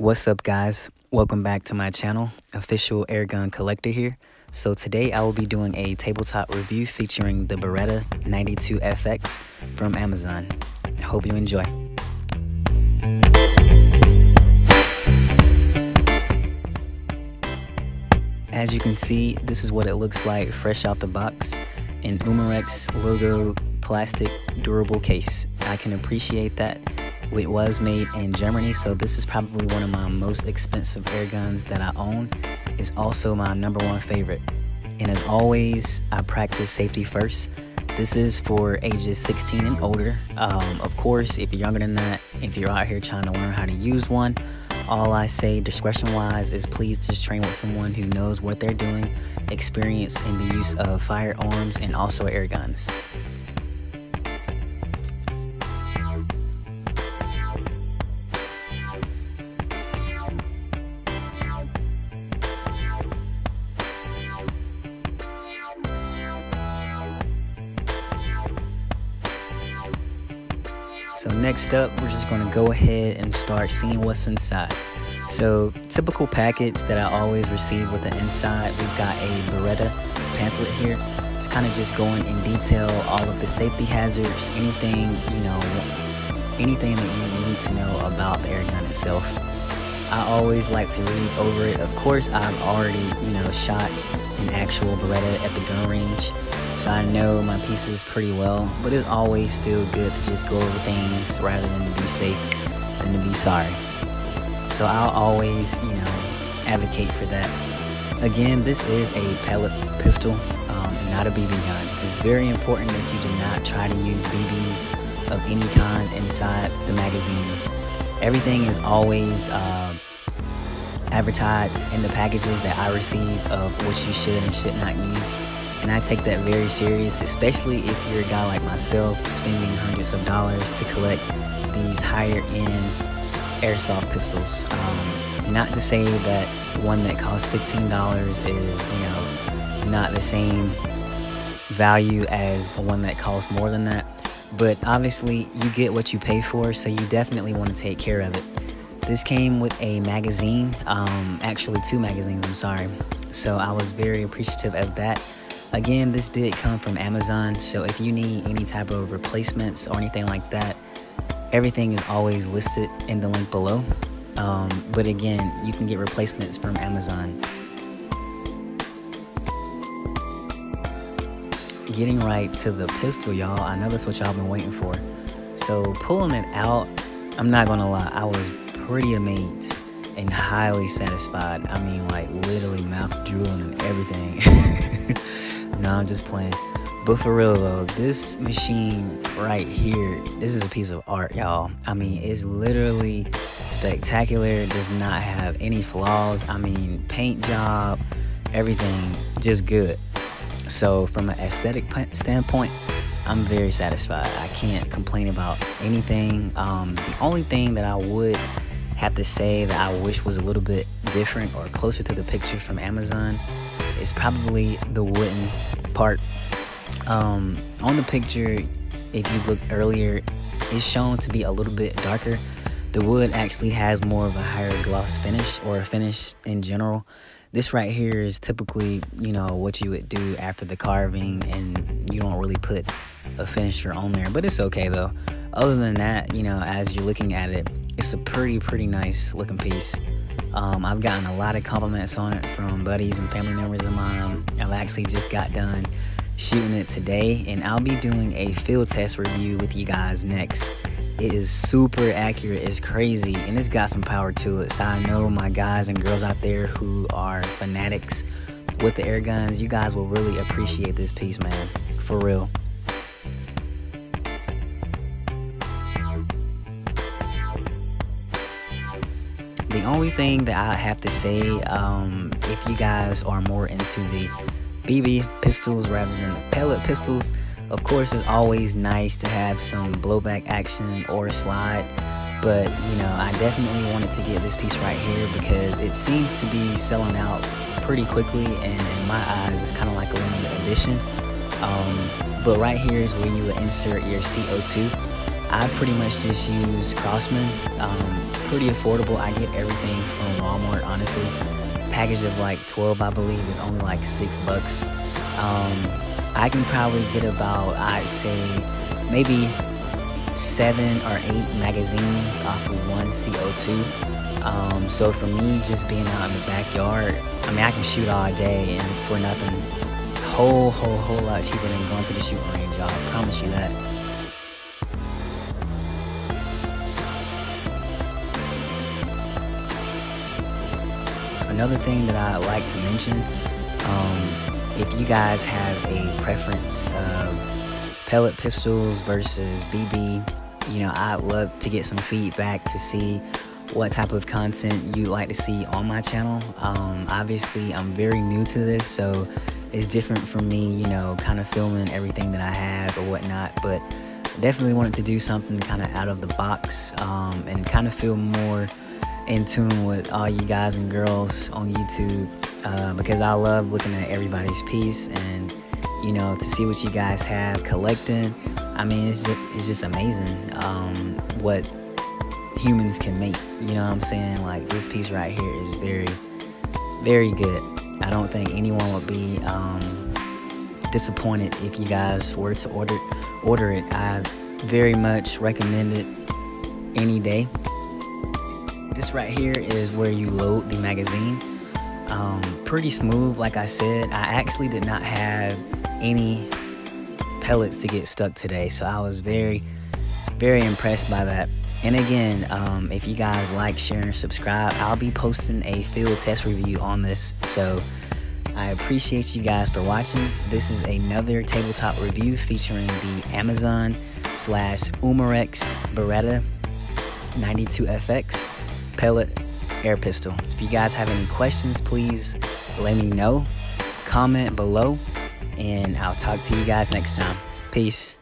What's up guys? Welcome back to my channel, Official Airgun Collector here. So today I will be doing a tabletop review featuring the Beretta 92FS from Amazon. I hope you enjoy. As you can see, this is what it looks like fresh out the box in Umarex logo plastic durable case. I can appreciate that it was made in Germany, so this is probably one of my most expensive air guns that I own. It's also my number one favorite. And as always, I practice safety first. This is for ages 16 and older. Um, of course, if you're younger than that, if you're out here trying to learn how to use one, all I say discretion wise is please just train with someone who knows what they're doing, experience in the use of firearms and also air guns. So next up, we're just gonna go ahead and start seeing what's inside. So typical package that I always receive with the inside, we've got a Beretta pamphlet here. It's kind of just going in detail all of the safety hazards, anything, you know, anything that you need to know about the air gun itself. I always like to read over it. Of course, I've already, you know, shot an actual Beretta at the gun range so I know my pieces pretty well, but it's always still good to just go over things rather than to be safe than to be sorry. So I'll always, you know, advocate for that. Again, this is a pellet pistol, um, not a BB gun. It's very important that you do not try to use BBs of any kind inside the magazines. Everything is always uh, advertised in the packages that I receive of what you should and should not use and I take that very serious, especially if you're a guy like myself spending hundreds of dollars to collect these higher end airsoft pistols. Um, not to say that one that costs $15 is, you know, not the same value as one that costs more than that. But obviously, you get what you pay for, so you definitely want to take care of it. This came with a magazine, um, actually, two magazines, I'm sorry. So I was very appreciative of that. Again, this did come from Amazon, so if you need any type of replacements or anything like that, everything is always listed in the link below. Um, but again, you can get replacements from Amazon. Getting right to the pistol, y'all. I know that's what y'all been waiting for. So pulling it out, I'm not gonna lie, I was pretty amazed and highly satisfied. I mean, like literally mouth drooling and everything. No, I'm just playing. But for real though, this machine right here, this is a piece of art, y'all. I mean, it's literally spectacular. It does not have any flaws. I mean, paint job, everything, just good. So from an aesthetic standpoint, I'm very satisfied. I can't complain about anything. Um, the only thing that I would have to say that I wish was a little bit different or closer to the picture from Amazon is probably the wooden part. Um, on the picture, if you look earlier, it's shown to be a little bit darker. The wood actually has more of a higher gloss finish or a finish in general. This right here is typically, you know, what you would do after the carving and you don't really put a finisher on there, but it's okay though. Other than that, you know, as you're looking at it, it's a pretty, pretty nice looking piece. Um, I've gotten a lot of compliments on it from buddies and family members of mine. I've actually just got done shooting it today, and I'll be doing a field test review with you guys next. It is super accurate, it's crazy, and it's got some power to it. So I know my guys and girls out there who are fanatics with the air guns, you guys will really appreciate this piece, man. For real. The only thing that I have to say, um, if you guys are more into the BB pistols rather than the pellet pistols, of course, it's always nice to have some blowback action or slide. But, you know, I definitely wanted to get this piece right here because it seems to be selling out pretty quickly. And in my eyes, it's kind of like a limited edition. Um, but right here is where you would insert your CO2 I pretty much just use Crosman. Um, pretty affordable. I get everything from Walmart, honestly. Package of like 12, I believe, is only like six bucks. Um, I can probably get about, I'd say, maybe seven or eight magazines off of one CO2. Um, so for me, just being out in the backyard, I mean, I can shoot all day and for nothing, whole, whole, whole lot cheaper than going to the shooting range, y'all. I promise you that. Another thing that I like to mention, um, if you guys have a preference of pellet pistols versus BB, you know, I'd love to get some feedback to see what type of content you'd like to see on my channel. Um, obviously, I'm very new to this, so it's different for me, you know, kind of filming everything that I have or whatnot, but definitely wanted to do something kind of out of the box um, and kind of feel more in tune with all you guys and girls on YouTube uh, because I love looking at everybody's piece and you know to see what you guys have collecting. I mean, it's just, it's just amazing um, what humans can make. You know what I'm saying? Like this piece right here is very, very good. I don't think anyone would be um, disappointed if you guys were to order order it. I very much recommend it any day. This right here is where you load the magazine. Um, pretty smooth, like I said. I actually did not have any pellets to get stuck today, so I was very, very impressed by that. And again, um, if you guys like, share, and subscribe, I'll be posting a field test review on this. So I appreciate you guys for watching. This is another tabletop review featuring the Amazon slash Umarex Beretta 92FS pellet air pistol. If you guys have any questions, please let me know. Comment below, and I'll talk to you guys next time. Peace.